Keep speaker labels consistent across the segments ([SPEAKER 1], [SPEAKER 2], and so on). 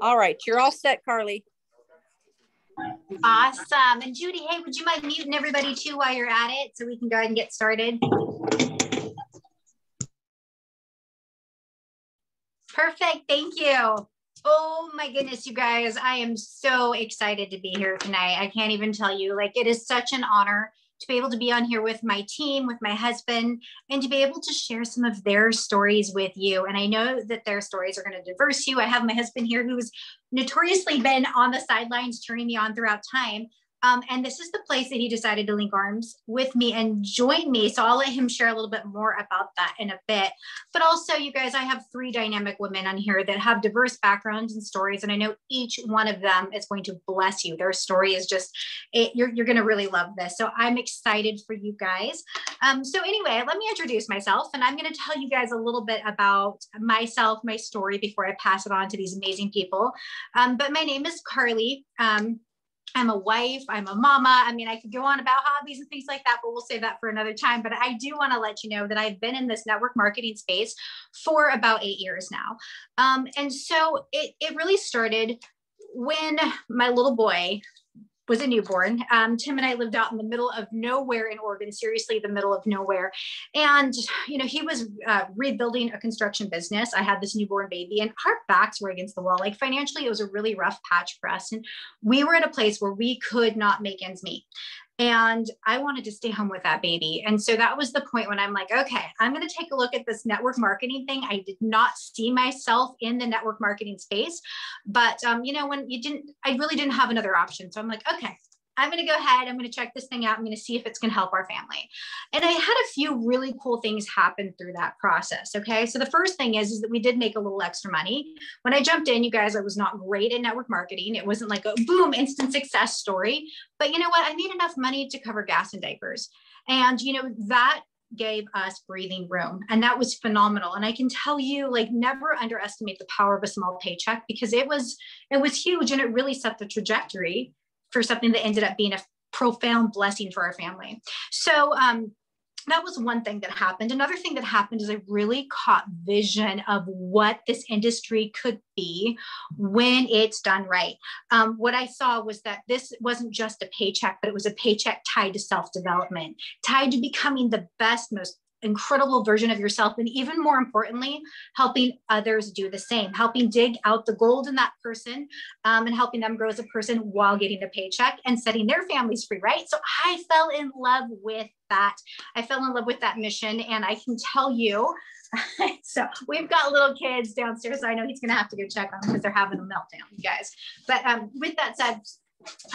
[SPEAKER 1] All right, you're all set, Karli.
[SPEAKER 2] Awesome. And Judy, hey, would you mind muting everybody too while you're at it so we can go ahead and get started? Perfect. Thank you. Oh my goodness, you guys. I am so excited to be here tonight. I can't even tell you. Like, it is such an honor to be able to be on here with my team, with my husband, and to be able to share some of their stories with you. And I know that their stories are going to diverse you. I have my husband here who's notoriously been on the sidelines cheering me on throughout time. Um, and this is the place that he decided to link arms with me and join me. So I'll let him share a little bit more about that in a bit. But also, you guys, I have three dynamic women on here that have diverse backgrounds and stories. And I know each one of them is going to bless you. Their story is just, it, you're, you're going to really love this. So I'm excited for you guys. Um, so, anyway, let me introduce myself. And I'm going to tell you guys a little bit about myself, my story, before I pass it on to these amazing people. Um, but my name is Karli. Um, I'm a wife, I'm a mama. I mean, I could go on about hobbies and things like that, but we'll save that for another time. But I do want to let you know that I've been in this network marketing space for about eight years now. Um, and so it, it really started when my little boy was a newborn. Um, Tim and I lived out in the middle of nowhere in Oregon, seriously, the middle of nowhere. And, you know, he was uh, rebuilding a construction business. I had this newborn baby, and our backs were against the wall. Like financially, it was a really rough patch for us. And we were at a place where we could not make ends meet. And I wanted to stay home with that baby. And so that was the point when I'm like, okay, I'm going to take a look at this network marketing thing. I did not see myself in the network marketing space. But, um, you know, when you didn't, I really didn't have another option. So I'm like, okay, I'm going to go ahead. I'm going to check this thing out. I'm going to see if it's going to help our family. And I had a few really cool things happen through that process. Okay. So the first thing is, is that we did make a little extra money. When I jumped in, you guys, I was not great at network marketing. It wasn't like a boom, instant success story. But you know what? I made enough money to cover gas and diapers. And, you know, that gave us breathing room and that was phenomenal and i can tell you like never underestimate the power of a small paycheck because it was it was huge and it really set the trajectory for something that ended up being a profound blessing for our family. So um, that was one thing that happened. Another thing that happened is I really caught vision of what this industry could be when it's done right. Um, what I saw was that this wasn't just a paycheck, but it was a paycheck tied to self development, tied to becoming the best, most incredible version of yourself. And even more importantly, helping others do the same, helping dig out the gold in that person um, and helping them grow as a person while getting a paycheck and setting their families free, right? So I fell in love with that. I fell in love with that mission. And I can tell you, so we've got little kids downstairs. So I know he's going to have to go check on them because they're having a meltdown, you guys. But um, with that said,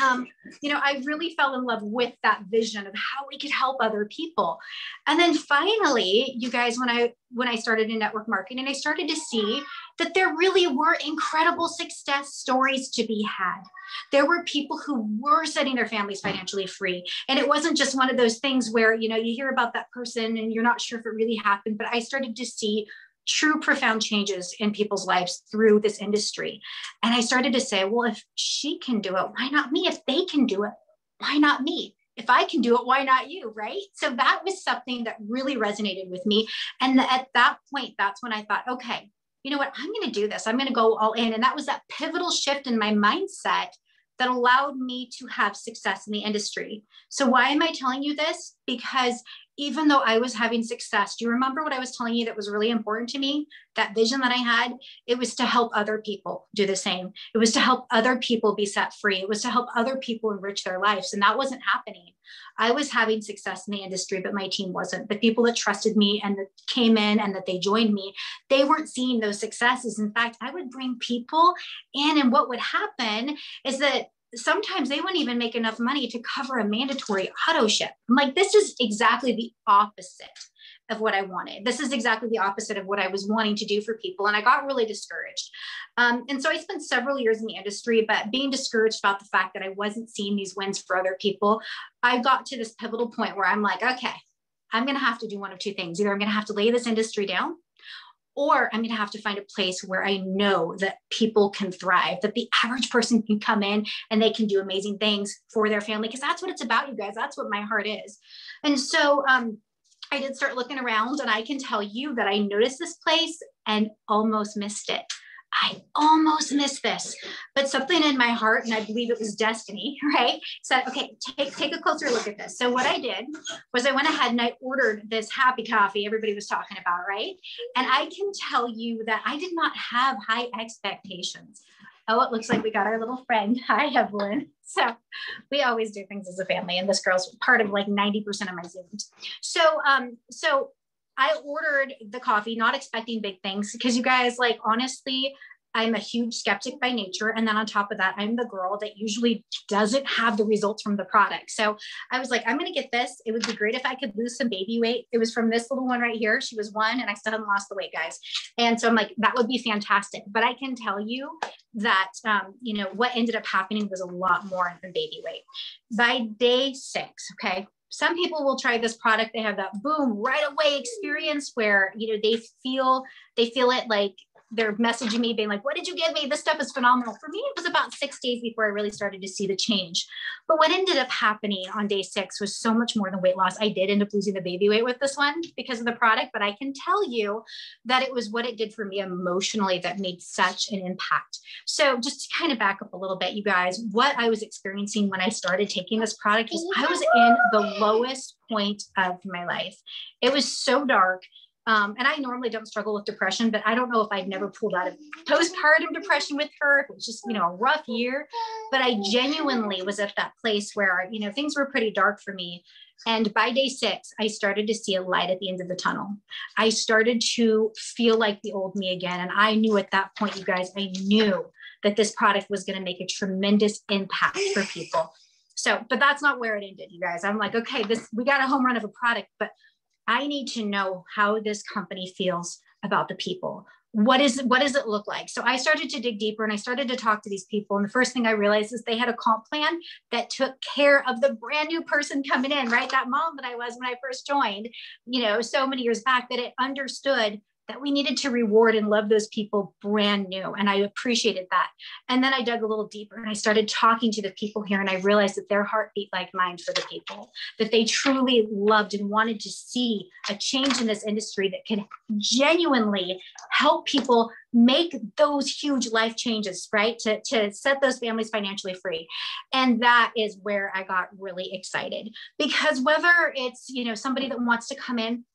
[SPEAKER 2] um, you know, I really fell in love with that vision of how we could help other people. And then finally, you guys, when I when I started in network marketing, I started to see that there really were incredible success stories to be had. There were people who were setting their families financially free. And it wasn't just one of those things where, you know, you hear about that person and you're not sure if it really happened, but I started to see true profound changes in people's lives through this industry. And I started to say, well, if she can do it, why not me? If they can do it, why not me? If I can do it, why not you? Right. So that was something that really resonated with me. And at that point, that's when I thought, okay, you know what? I'm going to do this. I'm going to go all in. And that was that pivotal shift in my mindset that allowed me to have success in the industry. So, why am I telling you this? Because even though I was having success, do you remember what I was telling you that was really important to me? That vision that I had, it was to help other people do the same. It was to help other people be set free. It was to help other people enrich their lives. And that wasn't happening. I was having success in the industry, but my team wasn't. The people that trusted me and that came in and that they joined me, they weren't seeing those successes. In fact, I would bring people in, and what would happen is that sometimes they wouldn't even make enough money to cover a mandatory auto ship. I'm like, this is exactly the opposite of what I wanted. This is exactly the opposite of what I was wanting to do for people. And I got really discouraged. Um, and so I spent several years in the industry, but being discouraged about the fact that I wasn't seeing these wins for other people, I got to this pivotal point where I'm like, okay, I'm going to have to do one of two things. Either I'm going to have to lay this industry down or I'm going to have to find a place where I know that people can thrive, that the average person can come in and they can do amazing things for their family. Because that's what it's about, you guys. That's what my heart is. And so um, I did start looking around, and I can tell you that I noticed this place and almost missed it. I almost missed this, but something in my heart, and I believe it was destiny, right? Said, okay, take, take a closer look at this. So what I did was I went ahead and I ordered this happy coffee everybody was talking about, right? And I can tell you that I did not have high expectations. Oh, it looks like we got our little friend. Hi, Evelyn. So we always do things as a family, and this girl's part of like 90% of my Zooms. So, um, so I ordered the coffee, not expecting big things because you guys, like, honestly, I'm a huge skeptic by nature. And then on top of that, I'm the girl that usually doesn't have the results from the product. So I was like, I'm going to get this. It would be great if I could lose some baby weight. It was from this little one right here. She was one, and I still haven't lost the weight, guys. And so I'm like, that would be fantastic. But I can tell you that, um, you know, what ended up happening was a lot more than baby weight. By day six, okay, some people will try this product they have that boom right away experience where you know they feel they feel it like they're messaging me being like, what did you give me? This stuff is phenomenal. For me, it was about six days before I really started to see the change. But what ended up happening on day six was so much more than weight loss. I did end up losing the baby weight with this one because of the product, but I can tell you that it was what it did for me emotionally that made such an impact. So just to kind of back up a little bit, you guys, what I was experiencing when I started taking this product was I was in the lowest point of my life. It was so dark. Um, and I normally don't struggle with depression, but I don't know if I'd never pulled out of postpartum depression with her. It was just, you know, a rough year. But I genuinely was at that place where, you know, things were pretty dark for me. And by day six, I started to see a light at the end of the tunnel. I started to feel like the old me again. And I knew at that point, you guys, I knew that this product was going to make a tremendous impact for people. So, but that's not where it ended, you guys. I'm like, okay, this we got a home run of a product, but I need to know how this company feels about the people. What is what does it look like? So I started to dig deeper and I started to talk to these people. And the first thing I realized is they had a comp plan that took care of the brand new person coming in, right? That mom that I was when I first joined, you know, so many years back that it understood that we needed to reward and love those people brand new. And I appreciated that. And then I dug a little deeper and I started talking to the people here and I realized that their heart beat like mine for the people, that they truly loved and wanted to see a change in this industry that could genuinely help people make those huge life changes, right? To, to set those families financially free. And that is where I got really excited because whether it's, you know, somebody that wants to come in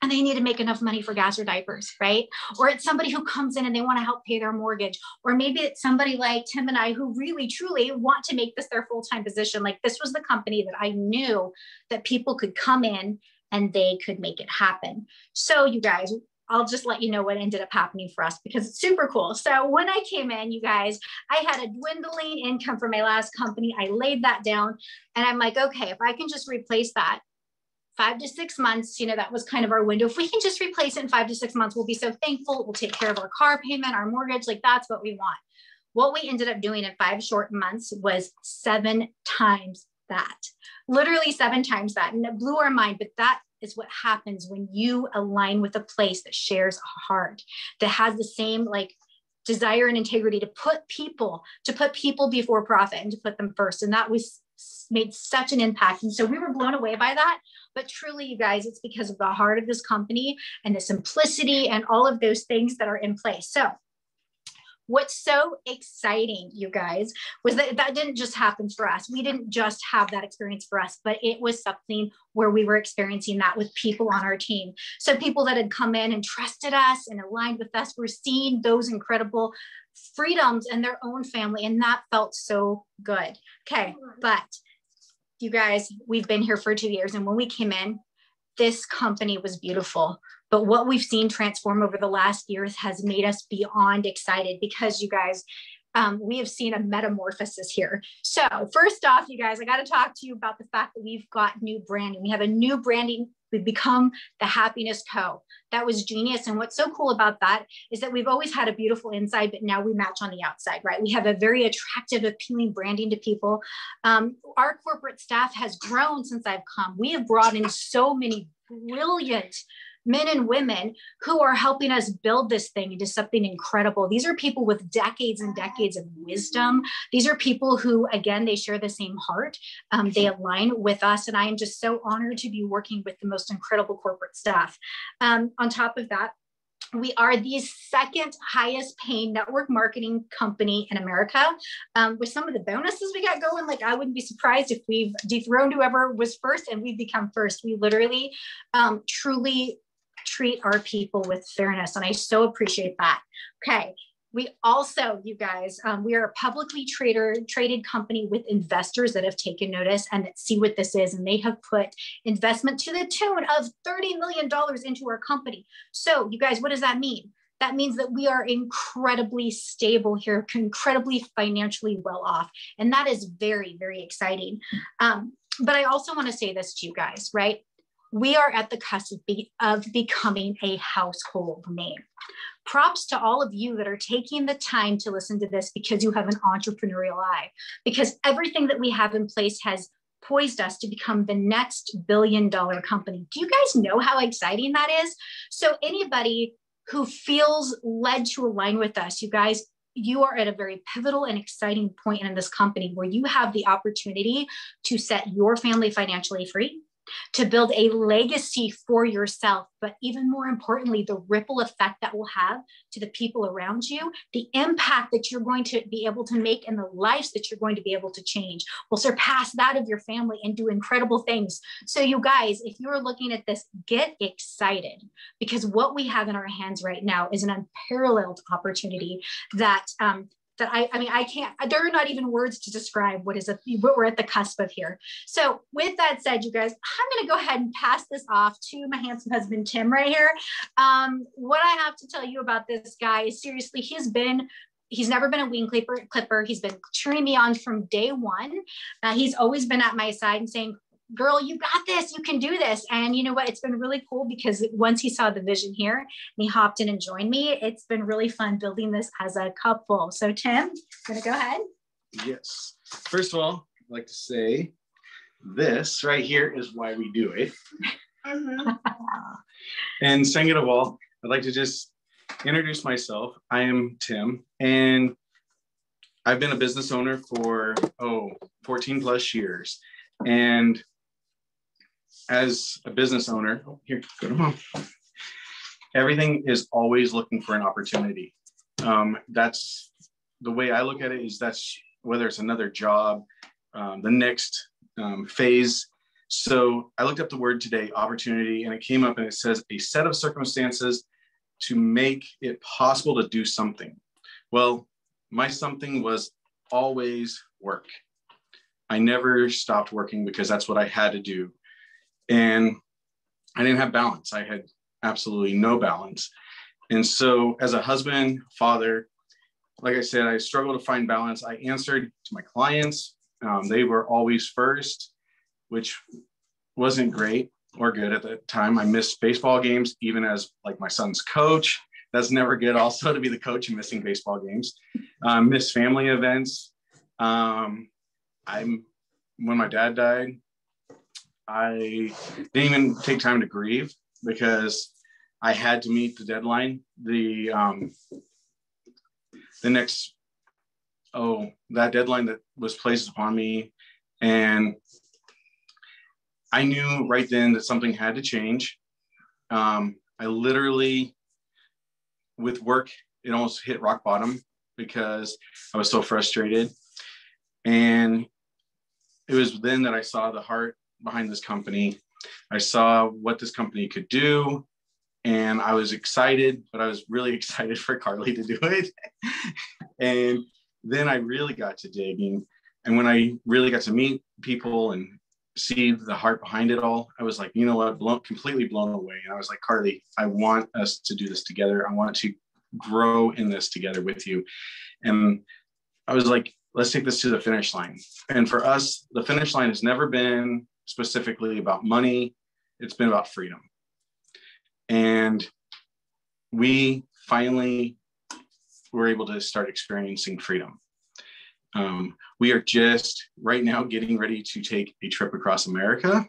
[SPEAKER 2] and they need to make enough money for gas or diapers, right? Or it's somebody who comes in and they want to help pay their mortgage. Or maybe it's somebody like Tim and I who really truly want to make this their full time position. Like this was the company that I knew that people could come in and they could make it happen. So, you guys, I'll just let you know what ended up happening for us because it's super cool. So, when I came in, you guys, I had a dwindling income from my last company. I laid that down and I'm like, okay, if I can just replace that five to six months, you know, that was kind of our window. If we can just replace it in five to six months, we'll be so thankful. We'll take care of our car payment, our mortgage. Like that's what we want. What we ended up doing in five short months was seven times that, literally seven times that. And it blew our mind, but that is what happens when you align with a place that shares a heart, that has the same like desire and integrity to put people, to put people before profit and to put them first. And that was made such an impact. And so we were blown away by that. But truly, you guys, it's because of the heart of this company and the simplicity and all of those things that are in place. So what's so exciting you guys was that that didn't just happen for us. We didn't just have that experience for us but it was something where we were experiencing that with people on our team. So people that had come in and trusted us and aligned with us were seeing those incredible freedoms in their own family and that felt so good. Okay but you guys, we've been here for two years. And when we came in, this company was beautiful. But what we've seen transform over the last years has made us beyond excited because you guys, um, we have seen a metamorphosis here. So, first off, you guys, I got to talk to you about the fact that we've got new branding. We have a new branding We've become the happiness co. That was genius. And what's so cool about that is that we've always had a beautiful inside, but now we match on the outside, right? We have a very attractive, appealing branding to people. Um, our corporate staff has grown since I've come. We have brought in so many brilliant men and women who are helping us build this thing into something incredible. These are people with decades and decades of wisdom. These are people who, again, they share the same heart. Um, they align with us. And I am just so honored to be working with the most incredible corporate staff. Um, on top of that, we are the second highest paying network marketing company in America. Um, with some of the bonuses we got going, like I wouldn't be surprised if we've dethroned whoever was first and we've become first. We literally um, truly treat our people with fairness. And I so appreciate that. Okay. We also, you guys, um, we are a publicly trader, traded company with investors that have taken notice and that see what this is. And they have put investment to the tune of $30 million into our company. So, you guys, what does that mean? That means that we are incredibly stable here, incredibly financially well off. And that is very, very exciting. Um, but I also want to say this to you guys, right? We are at the cusp of, be, of becoming a household name props to all of you that are taking the time to listen to this because you have an entrepreneurial eye, because everything that we have in place has poised us to become the next billion dollar company. Do you guys know how exciting that is? So, anybody who feels led to align with us, you guys, you are at a very pivotal and exciting point in this company where you have the opportunity to set your family financially free to build a legacy for yourself, but even more importantly, the ripple effect that will have to the people around you, the impact that you're going to be able to make and the lives that you're going to be able to change will surpass that of your family and do incredible things. So, you guys, if you're looking at this, get excited because what we have in our hands right now is an unparalleled opportunity that um, that I, I mean, I can't, there are not even words to describe what is a, what we're at the cusp of here. So with that said, you guys, I'm going to go ahead and pass this off to my handsome husband, Tim right here. Um, what I have to tell you about this guy is seriously, he's been he's never been a wing clipper clipper he's been cheering me on from day one uh, he's always been at my side and saying girl, you got this, you can do this. And you know what? It's been really cool because once he saw the vision here and he hopped in and joined me, it's been really fun building this as a couple. So, Tim, gonna go ahead.
[SPEAKER 3] Yes. First of all, I'd like to say this right here is why we do it. Mm-hmm. and second of all, I'd like to just introduce myself. I am Tim, and I've been a business owner for, oh, 14 plus years. And as a business owner, oh, here, go to mom. Everything is always looking for an opportunity. Um, that's the way I look at it. Is that's whether it's another job, um, the next um, phase. So I looked up the word today, opportunity, and it came up and it says a set of circumstances to make it possible to do something. Well, my something was always work. I never stopped working because that's what I had to do. And I didn't have balance. I had absolutely no balance. And so, as a husband, father, like I said, I struggled to find balance. I answered to my clients. Um, they were always first, which wasn't great or good at the time. I missed baseball games, even as like my son's coach. That's never good. Also, to be the coach and missing baseball games, um, miss family events. Um, I'm when my dad died, I didn't even take time to grieve because I had to meet the deadline. The um, the next oh that deadline that was placed upon me, and I knew right then that something had to change. Um, I literally, with work, it almost hit rock bottom because I was so frustrated. And it was then that I saw the heart behind this company. I saw what this company could do, and I was excited, but I was really excited for Karli to do it. and then I really got to digging. And when I really got to meet people and see the heart behind it all, I was like, you know what, blown, completely blown away. And I was like, Karli, I want us to do this together. I want to grow in this together with you. And I was like, let's take this to the finish line. And for us, the finish line has never been specifically about money, it's been about freedom. And we finally were able to start experiencing freedom. Um, we are just right now getting ready to take a trip across America.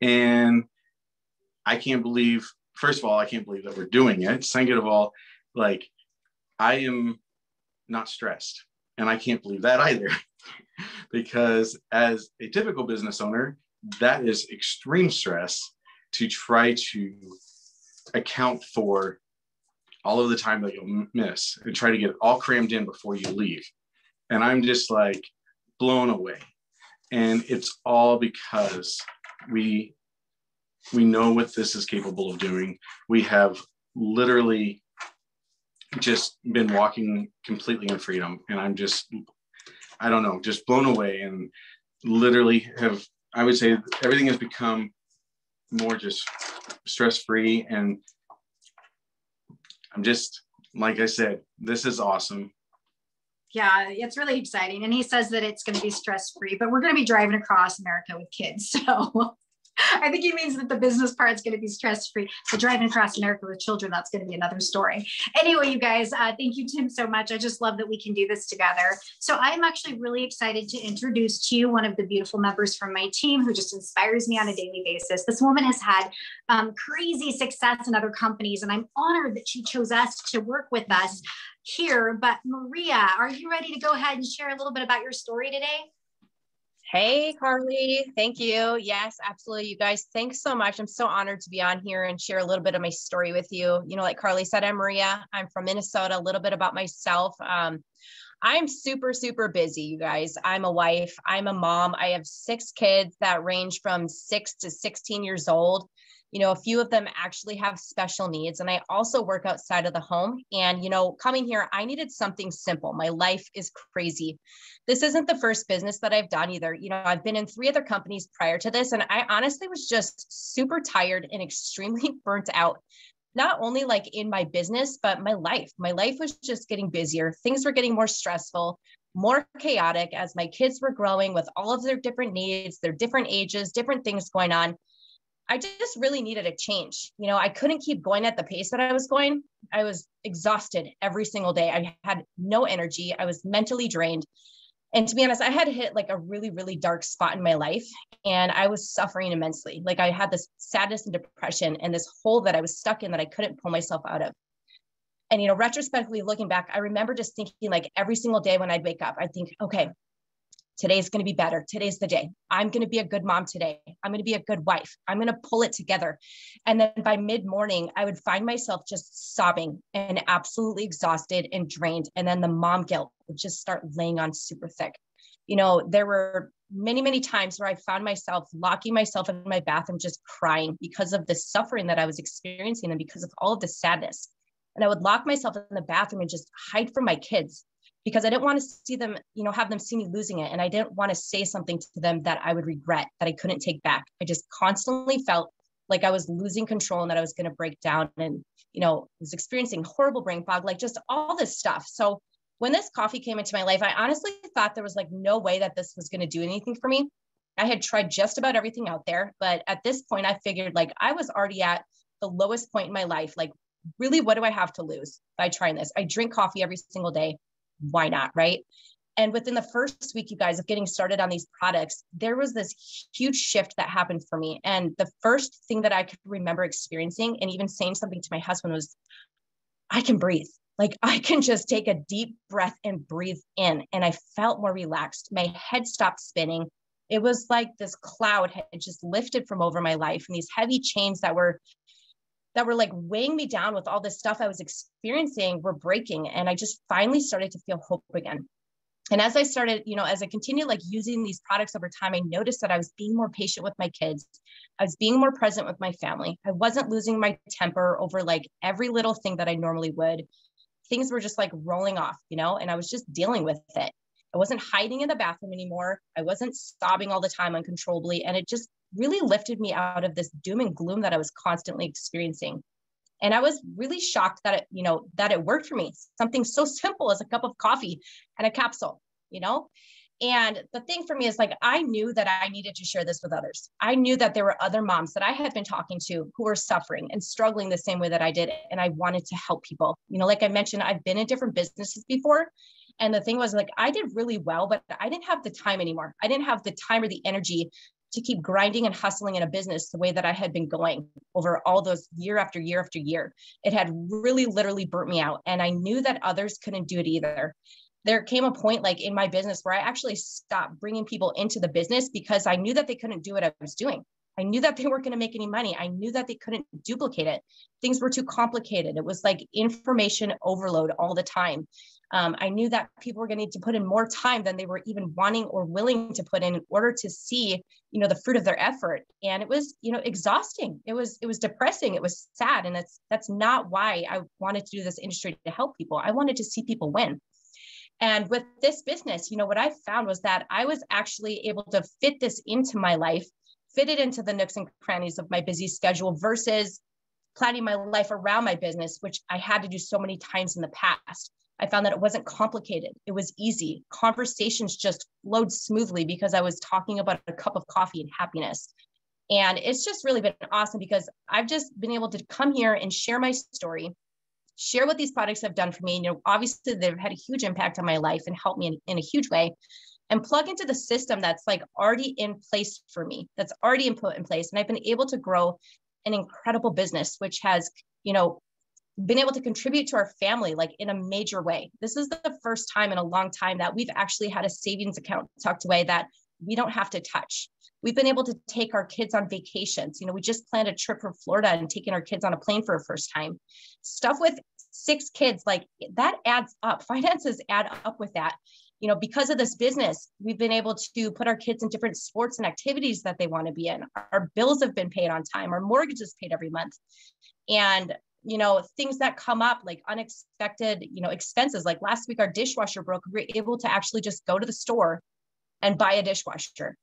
[SPEAKER 3] And I can't believe, first of all, I can't believe that we're doing it. Second of all, like I am not stressed. And I can't believe that either, because as a typical business owner, that is extreme stress to try to account for all of the time that you'll miss and try to get it all crammed in before you leave. And I'm just like blown away. And it's all because we we know what this is capable of doing. We have literally just been walking completely in freedom. And I'm just, I don't know, just blown away and literally have, I would say everything has become more just stress free. And I'm just, like I said, this is awesome.
[SPEAKER 2] Yeah, it's really exciting. And he says that it's going to be stress free, but we're going to be driving across America with kids. So I think he means that the business part is going to be stress free. But driving across America with children, that's going to be another story. Anyway, you guys, uh, thank you, Tim, so much. I just love that we can do this together. So I'm actually really excited to introduce to you one of the beautiful members from my team who just inspires me on a daily basis. This woman has had um, crazy success in other companies, and I'm honored that she chose us to work with us here. But Maria, are you ready to go ahead and share a little bit about your story today?
[SPEAKER 4] Hey, Karli. Thank you. Yes, absolutely. You guys, thanks so much. I'm so honored to be on here and share a little bit of my story with you. You know, like Karli said, I'm Maria. I'm from Minnesota. A little bit about myself. Um, I'm super, super busy, you guys. I'm a wife. I'm a mom. I have six kids that range from six to 16 years old you know a few of them actually have special needs and i also work outside of the home and you know coming here i needed something simple. My life is crazy. This isn't the first business that i've done either. You know i've been in three other companies prior to this and i honestly was just super tired and extremely burnt out not only like in my business but my life. My life was just getting busier. Things were getting more stressful more chaotic as my kids were growing with all of their different needs their different ages different things going on I just really needed a change. You know, I couldn't keep going at the pace that I was going. I was exhausted every single day. I had no energy. I was mentally drained. And to be honest, I had hit like a really, really dark spot in my life and I was suffering immensely. Like I had this sadness and depression and this hole that I was stuck in that I couldn't pull myself out of. And, you know, retrospectively looking back, I remember just thinking like every single day when I'd wake up, I'd think, okay, Today's going to be better. Today's the day. I'm going to be a good mom today. I'm going to be a good wife. I'm going to pull it together. And then by mid morning, I would find myself just sobbing and absolutely exhausted and drained. And then the mom guilt would just start laying on super thick. You know, there were many, many times where I found myself locking myself in my bathroom, just crying because of the suffering that I was experiencing and because of all of the sadness. And I would lock myself in the bathroom and just hide from my kids because I didn't want to see them, you know, have them see me losing it. And I didn't want to say something to them that I would regret, that I couldn't take back. I just constantly felt like I was losing control and that I was going to break down and, you know, was experiencing horrible brain fog, like just all this stuff. So when this coffee came into my life, I honestly thought there was like no way that this was going to do anything for me. I had tried just about everything out there, but at this point, I figured like I was already at the lowest point in my life. Like, really, what do I have to lose by trying this? I drink coffee every single day why not? Right. And within the first week, you guys, of getting started on these products, there was this huge shift that happened for me. And the first thing that I could remember experiencing and even saying something to my husband was, I can breathe. Like I can just take a deep breath and breathe in. And I felt more relaxed. My head stopped spinning. It was like this cloud had just lifted from over my life and these heavy chains that were that were like weighing me down with all this stuff I was experiencing were breaking. And I just finally started to feel hope again. And as I started, you know, as I continued like using these products over time, I noticed that I was being more patient with my kids. I was being more present with my family. I wasn't losing my temper over like every little thing that I normally would. Things were just like rolling off, you know, and I was just dealing with it. I wasn't hiding in the bathroom anymore. I wasn't sobbing all the time uncontrollably. And it just really lifted me out of this doom and gloom that I was constantly experiencing. And I was really shocked that it, you know, that it worked for me. Something so simple as a cup of coffee and a capsule, you know? And the thing for me is like, I knew that I needed to share this with others. I knew that there were other moms that I had been talking to who were suffering and struggling the same way that I did. And I wanted to help people. You know, like I mentioned, I've been in different businesses before. And the thing was like, I did really well, but I didn't have the time anymore. I didn't have the time or the energy to keep grinding and hustling in a business the way that I had been going over all those year after year after year. It had really literally burnt me out. And I knew that others couldn't do it either. There came a point like in my business where I actually stopped bringing people into the business because I knew that they couldn't do what I was doing. I knew that they weren't going to make any money. I knew that they couldn't duplicate it. Things were too complicated. It was like information overload all the time. Um, I knew that people were going to need to put in more time than they were even wanting or willing to put in in order to see, you know, the fruit of their effort. And it was, you know, exhausting. It was, it was depressing. It was sad. And that's that's not why I wanted to do this industry to help people. I wanted to see people win. And with this business, you know, what I found was that I was actually able to fit this into my life, fit it into the nooks and crannies of my busy schedule versus planning my life around my business, which I had to do so many times in the past. I found that it wasn't complicated. It was easy. Conversations just flowed smoothly because I was talking about a cup of coffee and happiness. And it's just really been awesome because I've just been able to come here and share my story, share what these products have done for me. You know, obviously they've had a huge impact on my life and helped me in, in a huge way. And plug into the system that's like already in place for me, that's already in put in place. And I've been able to grow an incredible business, which has, you know, been able to contribute to our family like in a major way. This is the first time in a long time that we've actually had a savings account tucked away that we don't have to touch. We've been able to take our kids on vacations. You know, we just planned a trip for Florida and taking our kids on a plane for a first time. Stuff with six kids, like that adds up. Finances add up with that. You know, because of this business, we've been able to put our kids in different sports and activities that they want to be in. Our bills have been paid on time, our mortgage is paid every month. And you know things that come up like unexpected you know expenses. Like last week our dishwasher broke. We were able to actually just go to the store and buy a dishwasher.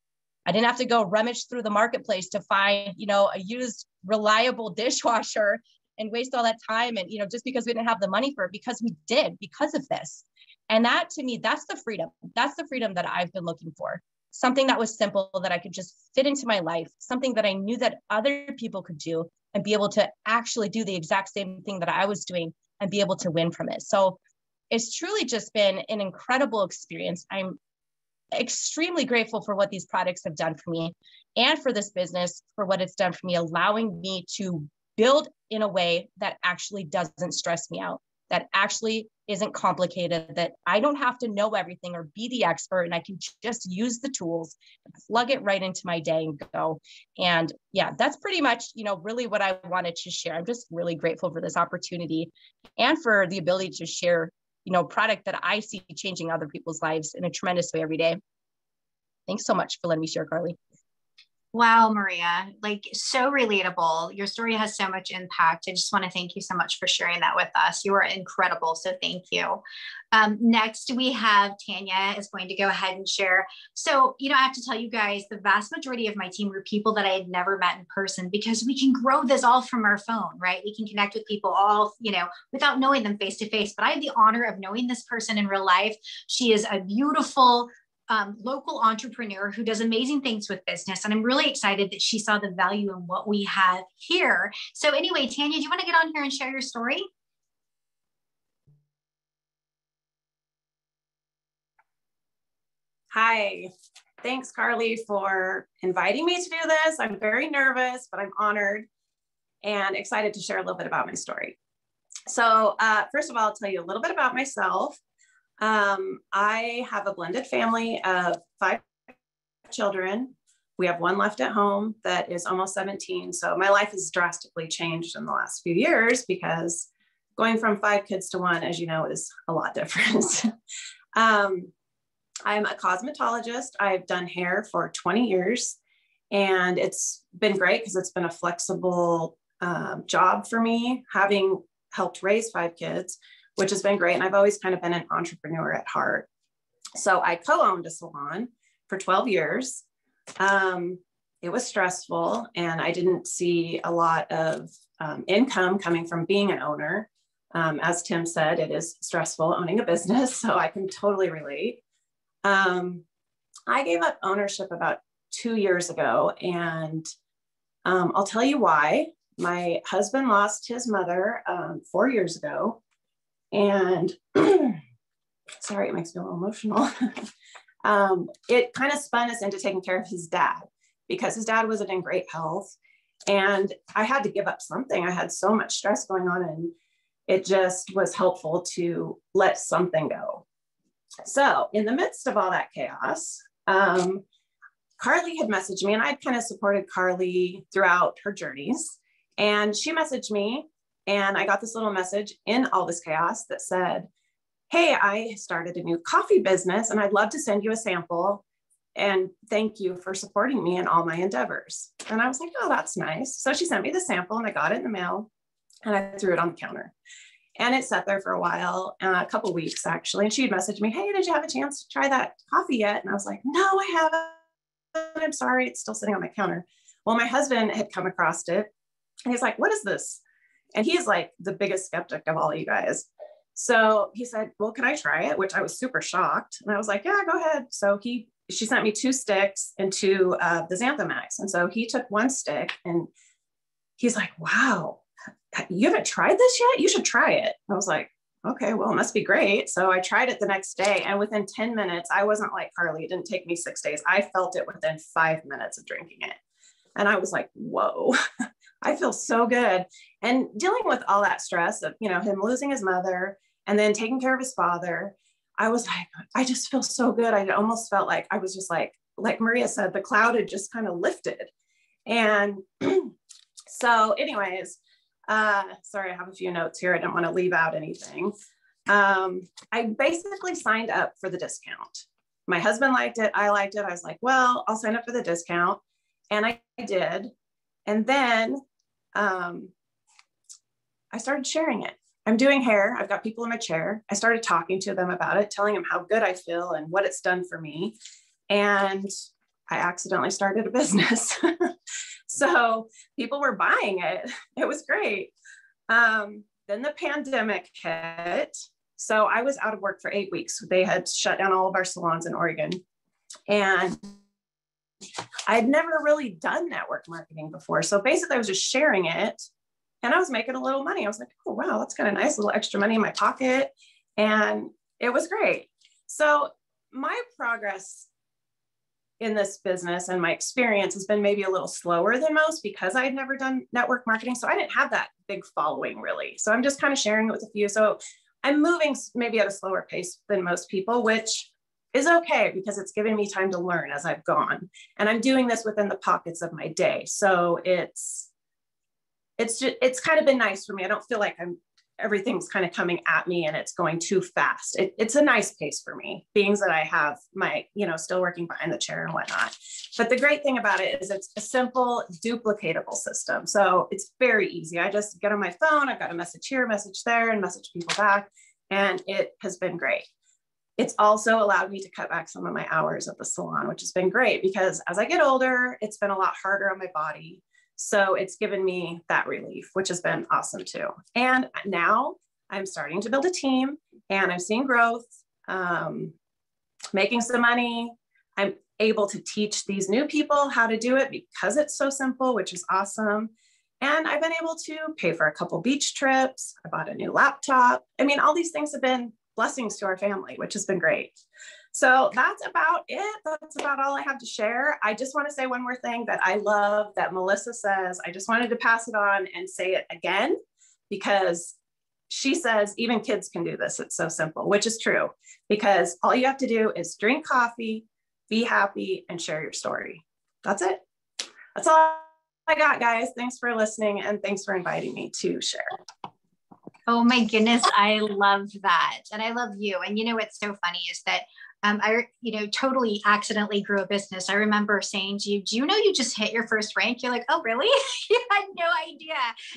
[SPEAKER 4] I didn't have to go rummage through the marketplace to find you know a used reliable dishwasher and waste all that time and you know just because we didn't have the money for it because we did because of this. And that to me that's the freedom. That's the freedom that i've been looking for. Something that was simple that i could just fit into my life. Something that i knew that other people could do and be able to actually do the exact same thing that I was doing and be able to win from it. So it's truly just been an incredible experience. I'm extremely grateful for what these products have done for me and for this business for what it's done for me, allowing me to build in a way that actually doesn't stress me out that actually isn't complicated, that I don't have to know everything or be the expert and I can just use the tools, plug it right into my day and go. And yeah, that's pretty much, you know, really what I wanted to share. I'm just really grateful for this opportunity and for the ability to share, you know, product that I see changing other people's lives in a tremendous way every day. Thanks so much for letting me share, Karli.
[SPEAKER 2] Wow, Maria, like so relatable. Your story has so much impact. I just want to thank you so much for sharing that with us. You are incredible. So thank you. Um, next, we have Tanya is going to go ahead and share. So, you know, I have to tell you guys, the vast majority of my team were people that I had never met in person because we can grow this all from our phone, right? We can connect with people all, you know, without knowing them face to face. But I had the honor of knowing this person in real life. She is a beautiful, um, local entrepreneur who does amazing things with business. And I'm really excited that she saw the value in what we have here. So, anyway, Tanya, do you want to get on here and share your story?
[SPEAKER 5] Hi. Thanks, Karli, for inviting me to do this. I'm very nervous, but I'm honored and excited to share a little bit about my story. So, uh, first of all, I'll tell you a little bit about myself. Um, I have a blended family of five children. We have one left at home that is almost 17. So my life has drastically changed in the last few years because going from five kids to one, as you know, is a lot different. um, I'm a cosmetologist. I've done hair for 20 years and it's been great because it's been a flexible um, job for me, having helped raise five kids which has been great. And I've always kind of been an entrepreneur at heart. So I co owned a salon for 12 years. Um, it was stressful, and I didn't see a lot of um, income coming from being an owner. Um, as Tim said, it is stressful owning a business, so I can totally relate. Um, I gave up ownership about two years ago, and um, I'll tell you why. My husband lost his mother um, four years ago, and sorry, it makes me a little emotional. um, it kind of spun us into taking care of his dad because his dad wasn't in great health. And I had to give up something. I had so much stress going on, and it just was helpful to let something go. So, in the midst of all that chaos, um, Karli had messaged me, and I'd kind of supported Karli throughout her journeys. And she messaged me, and I got this little message in all this chaos that said, Hey, I started a new coffee business, and I'd love to send you a sample. And thank you for supporting me in all my endeavors. And I was like, Oh, that's nice. So she sent me the sample, and I got it in the mail, and I threw it on the counter. And it sat there for a while, uh, a couple weeks actually. And she'd messaged me, Hey, did you have a chance to try that coffee yet? And I was like, No, I haven't. I'm sorry. It's still sitting on my counter. Well, my husband had come across it and he's like, What is this? And he's like the biggest skeptic of all you guys. So he said, Well, can I try it? Which I was super shocked. And I was like, Yeah, go ahead. So he, she sent me two sticks and two uh, the Xanthamax. And so he took one stick and he's like, Wow, you haven't tried this yet? You should try it. I was like, okay, well, it must be great. So I tried it the next day. And within 10 minutes, I wasn't like Karli, it didn't take me six days. I felt it within five minutes of drinking it. And I was like, whoa, I feel so good. And dealing with all that stress of, you know, him losing his mother and then taking care of his father, I was like, I just feel so good. I almost felt like I was just like, like Maria said, the cloud had just kind of lifted. And so, anyways, uh, sorry, I have a few notes here. I didn't want to leave out anything. Um, I basically signed up for the discount. My husband liked it. I liked it. I was like, well, I'll sign up for the discount. And I did. And then um, I started sharing it. I'm doing hair. I've got people in my chair. I started talking to them about it, telling them how good I feel and what it's done for me. And I accidentally started a business. so people were buying it. It was great. Um, then the pandemic hit. So I was out of work for eight weeks. They had shut down all of our salons in Oregon. And I'd never really done network marketing before. So basically, I was just sharing it and I was making a little money. I was like, oh, wow, that's kind of nice, little extra money in my pocket. And it was great. So my progress in this business and my experience has been maybe a little slower than most because I had never done network marketing. So I didn't have that big following really. So I'm just kind of sharing it with a few. So I'm moving maybe at a slower pace than most people, which is okay because it's giving me time to learn as I've gone. And I'm doing this within the pockets of my day. So it's it's just it's kind of been nice for me. I don't feel like I'm everything's kind of coming at me and it's going too fast. It, it's a nice pace for me, being that I have my, you know, still working behind the chair and whatnot. But the great thing about it is it's a simple, duplicatable system. So it's very easy. I just get on my phone, I've got a message here, message there, and message people back. And it has been great. It's also allowed me to cut back some of my hours at the salon, which has been great because as I get older, it's been a lot harder on my body so it's given me that relief, which has been awesome too. And now I'm starting to build a team and I'm seeing growth, um, making some money. I'm able to teach these new people how to do it because it's so simple, which is awesome. And I've been able to pay for a couple beach trips. I bought a new laptop. I mean, all these things have been blessings to our family, which has been great. So that's about it. That's about all I have to share. I just want to say one more thing that I love that Melissa says. I just wanted to pass it on and say it again because she says even kids can do this. It's so simple, which is true because all you have to do is drink coffee, be happy, and share your story. That's it. That's all I got, guys. Thanks for listening and thanks for inviting me to share.
[SPEAKER 2] Oh my goodness, I love that. And I love you. And you know what's so funny is that um, I, you know, totally accidentally grew a business. I remember saying to you, do you know you just hit your first rank? You're like, oh, really? you had no idea.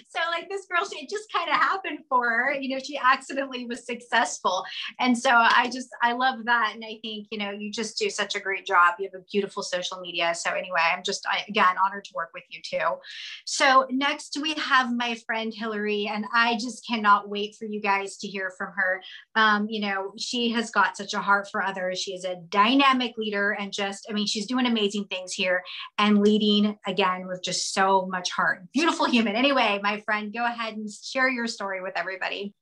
[SPEAKER 2] So like this girl, it just kind of happened for her. You know, she accidentally was successful. And so I just, I love that. And I think, you know, you just do such a great job. You have a beautiful social media. So anyway, I'm just, I, again, honored to work with you too. So next we have my friend Hillary, and I just cannot wait for you guys to hear from her. Um, you know, she has got such a heart for others she is a dynamic leader and just, I mean, she's doing amazing things here and leading again with just so much heart. Beautiful human. Anyway, my friend, go ahead and share your story with everybody.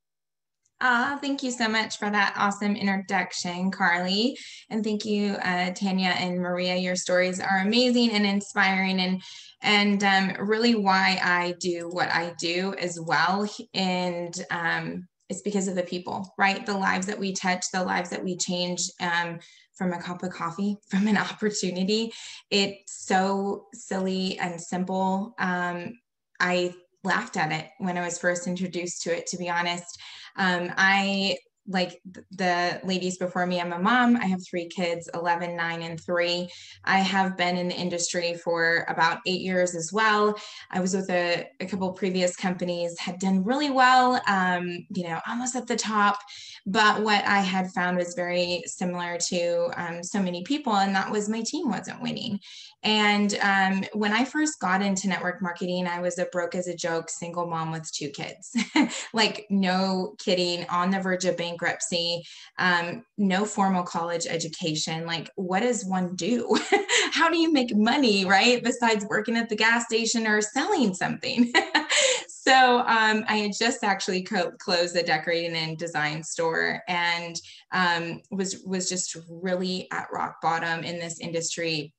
[SPEAKER 6] Uh, thank you so much for that awesome introduction, Karli. And thank you, uh, Tanya and Maria. Your stories are amazing and inspiring and and um, really why I do what I do as well. And um, it's because of the people, right? The lives that we touch, the lives that we change um, from a cup of coffee, from an opportunity. It's so silly and simple. Um, I laughed at it when I was first introduced to it, to be honest. Um, I like the ladies before me, I'm a mom. I have three kids 11, 9, and 3. I have been in the industry for about eight years as well. I was with a, a couple previous companies, had done really well, um, you know, almost at the top. But what I had found was very similar to um, so many people, and that was my team wasn't winning. And um, when I first got into network marketing, I was a broke as a joke single mom with two kids. like, no kidding, on the verge of bankruptcy, um, no formal college education. Like, what does one do? How do you make money, right? Besides working at the gas station or selling something. so um, I had just actually co- closed the decorating and design store and um, was was just really at rock bottom in this industry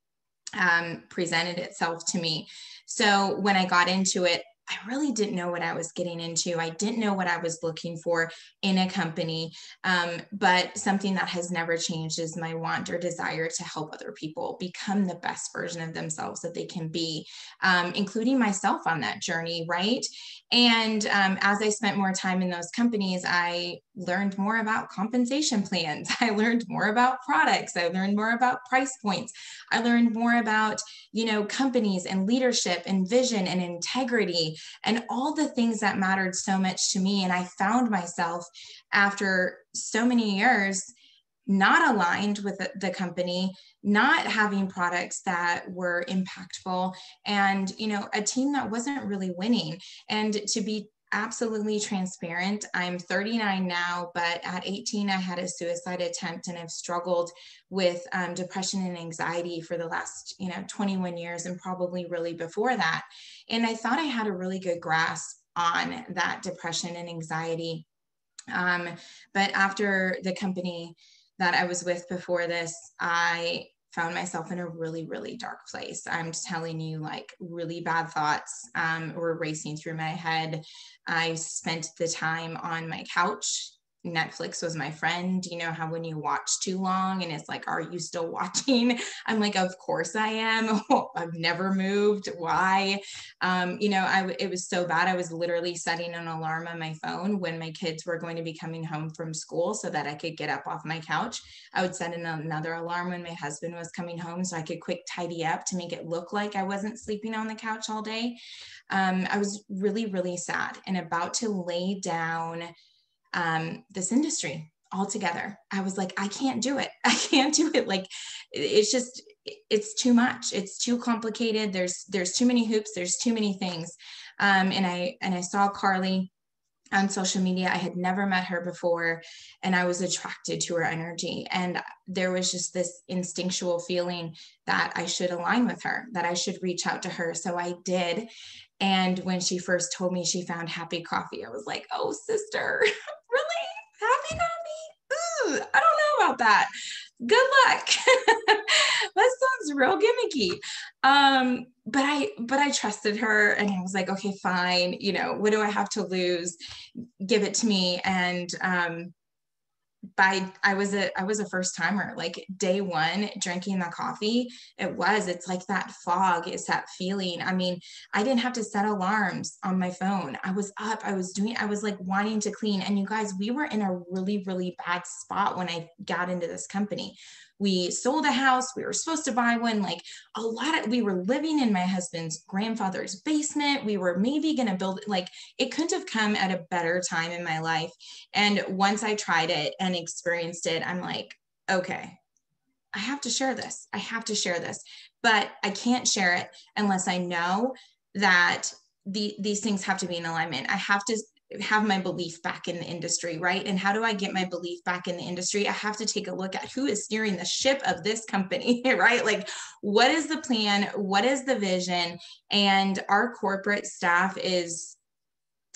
[SPEAKER 6] um, presented itself to me. So when I got into it, I really didn't know what I was getting into. I didn't know what I was looking for in a company. Um, but something that has never changed is my want or desire to help other people become the best version of themselves that they can be, um, including myself on that journey, right? And um, as I spent more time in those companies, I learned more about compensation plans. I learned more about products. I learned more about price points. I learned more about, you know, companies and leadership and vision and integrity and all the things that mattered so much to me. And I found myself after so many years not aligned with the company not having products that were impactful and you know a team that wasn't really winning and to be absolutely transparent. I'm 39 now, but at 18, I had a suicide attempt and I've struggled with um, depression and anxiety for the last, you know, 21 years and probably really before that. And I thought I had a really good grasp on that depression and anxiety. Um, but after the company that I was with before this, I found myself in a really, really dark place. I'm telling you, like, really bad thoughts um, were racing through my head. I spent the time on my couch Netflix was my friend. You know how when you watch too long and it's like, are you still watching? I'm like, of course I am. I've never moved. Why? Um, you know, I it was so bad. I was literally setting an alarm on my phone when my kids were going to be coming home from school so that I could get up off my couch. I would set in another alarm when my husband was coming home so I could quick tidy up to make it look like I wasn't sleeping on the couch all day. Um, I was really, really sad and about to lay down um, this industry altogether. I was like, I can't do it. I can't do it. Like, it's just, it's too much. It's too complicated. There's, there's too many hoops. There's too many things. Um, and I, and I saw Karli on social media. I had never met her before, and I was attracted to her energy. And there was just this instinctual feeling that I should align with her, that I should reach out to her. So I did. And when she first told me she found happy coffee, I was like, oh, sister, really? Happy coffee? Ooh, I don't know about that. Good luck. that sounds real gimmicky. Um, but I but I trusted her and I was like, okay, fine, you know, what do I have to lose? Give it to me. And um by I was a I was a first timer like day 1 drinking the coffee it was it's like that fog it's that feeling. I mean I didn't have to set alarms on my phone. I was up I was doing I was like wanting to clean. And you guys we were in a really really bad spot when I got into this company we sold a house we were supposed to buy one like a lot of we were living in my husband's grandfather's basement we were maybe going to build like it couldn't have come at a better time in my life and once i tried it and experienced it i'm like okay i have to share this i have to share this but i can't share it unless i know that the, these things have to be in alignment. I have to have my belief back in the industry, right? And how do I get my belief back in the industry? I have to take a look at who is steering the ship of this company, right? Like, what is the plan? What is the vision? And our corporate staff is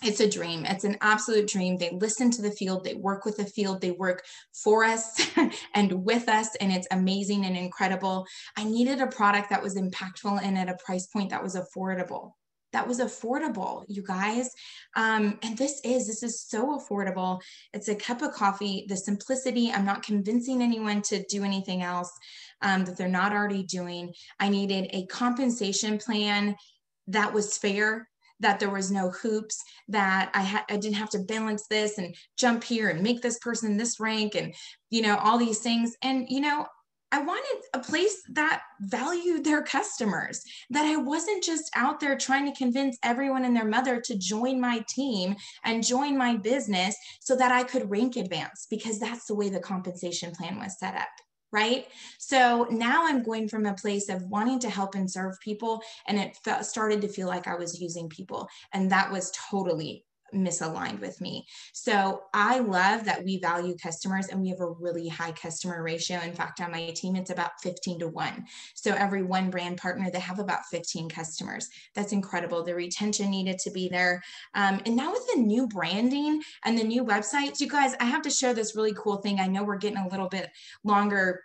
[SPEAKER 6] it's a dream. It's an absolute dream. They listen to the field, they work with the field, they work for us and with us, and it's amazing and incredible. I needed a product that was impactful and at a price point that was affordable that was affordable, you guys. Um, and this is, this is so affordable. It's a cup of coffee, the simplicity. I'm not convincing anyone to do anything else um, that they're not already doing. I needed a compensation plan that was fair that there was no hoops that I had I didn't have to balance this and jump here and make this person this rank and you know all these things and you know I wanted a place that valued their customers, that I wasn't just out there trying to convince everyone and their mother to join my team and join my business so that I could rank advance, because that's the way the compensation plan was set up right? So now I'm going from a place of wanting to help and serve people, and it started to feel like I was using people. And that was totally misaligned with me. So I love that we value customers and we have a really high customer ratio. In fact, on my team, it's about 15 to 1. So every one brand partner, they have about 15 customers. That's incredible. The retention needed to be there. Um, and now with the new branding and the new websites, you guys, I have to share this really cool thing. I know we're getting a little bit longer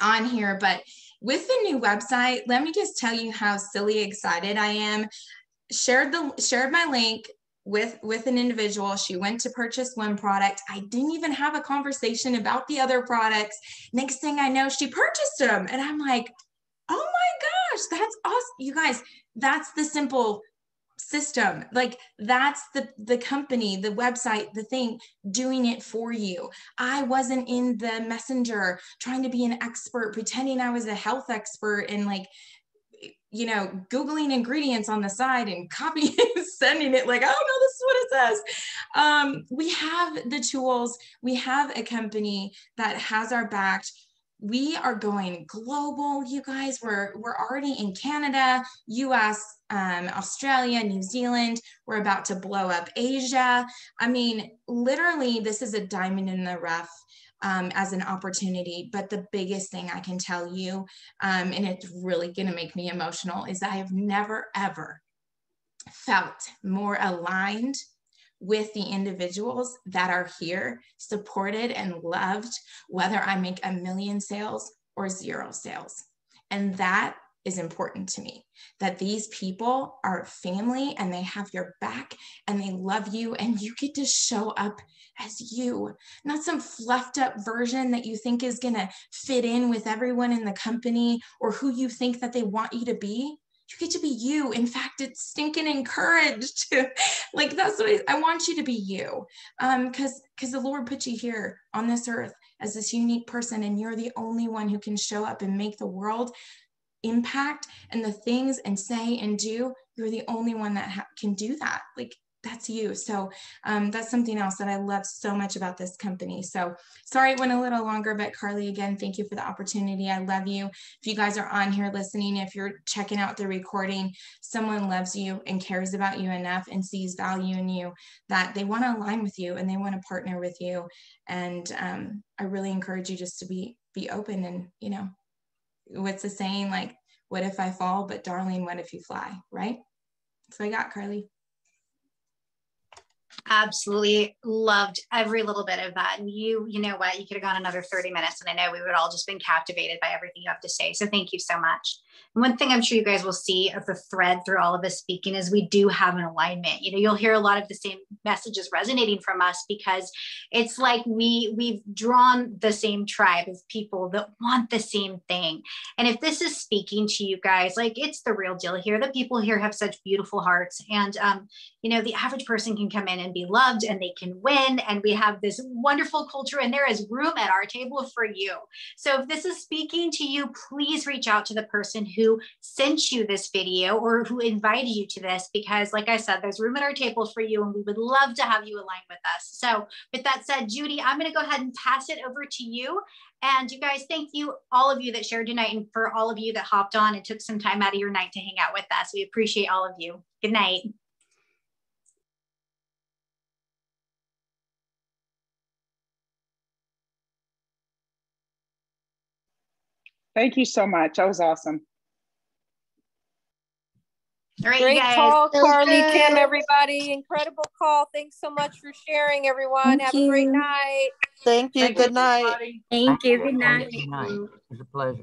[SPEAKER 6] on here, but with the new website, let me just tell you how silly excited I am shared the shared my link with with an individual. She went to purchase one product. I didn't even have a conversation about the other products. Next thing i know she purchased them and i'm like oh my gosh that's awesome you guys that's the simple system. Like that's the the company the website the thing doing it for you. I wasn't in the messenger trying to be an expert pretending i was a health expert and like you know, Googling ingredients on the side and copying sending it like, oh no, this is what it says. Um, we have the tools, we have a company that has our back. We are going global, you guys. We're we're already in Canada, US, um, Australia, New Zealand. We're about to blow up Asia. I mean, literally, this is a diamond in the rough um, as an opportunity. But the biggest thing I can tell you, um, and it's really going to make me emotional, is I have never, ever felt more aligned with the individuals that are here, supported and loved, whether I make a million sales or zero sales. And that is important to me that these people are family and they have your back and they love you and you get to show up as you not some fluffed up version that you think is going to fit in with everyone in the company or who you think that they want you to be. You get to be you. In fact it's stinking encouraged. Like that's what I, want you to be you. Um because because the lord put you here on this earth as this unique person and you're the only one who can show up and make the world impact and the things and say and do you're the only one that ha- can do that. Like that's you. So um, that's something else that i love so much about this company. So sorry it went a little longer but Karli again thank you for the opportunity. I love you. If you guys are on here listening if you're checking out the recording someone loves you and cares about you enough and sees value in you that they want to align with you and they want to partner with you. And um, i really encourage you just to be be open and you know what's the saying? Like what if i fall? But darling what if you fly? Right? So i got Karli
[SPEAKER 2] absolutely loved every little bit of that and you you know what you could have gone another 30 minutes and i know we would all just been captivated by everything you have to say so thank you so much and one thing I'm sure you guys will see of the thread through all of us speaking is we do have an alignment. You know, you'll hear a lot of the same messages resonating from us because it's like we we've drawn the same tribe of people that want the same thing. And if this is speaking to you guys, like it's the real deal here. The people here have such beautiful hearts, and um, you know, the average person can come in and be loved, and they can win, and we have this wonderful culture, and there is room at our table for you. So if this is speaking to you, please reach out to the person who sent you this video or who invited you to this, because like I said, there's room at our table for you and we would love to have you align with us. So with that said, Judy, I'm gonna go ahead and pass it over to you. And you guys, thank you, all of you that shared tonight and for all of you that hopped on and took some time out of your night to hang out with us. We appreciate all of you. Good night.
[SPEAKER 7] Thank you so much. That was awesome.
[SPEAKER 1] Great, Great call, Karli, good. Kim, everybody. Incredible call. Thanks so much for sharing, everyone. Thank Have you. a great night.
[SPEAKER 8] Thank you. Thank good you, night.
[SPEAKER 2] Thank you. Good night.
[SPEAKER 8] Good night. It was a pleasure.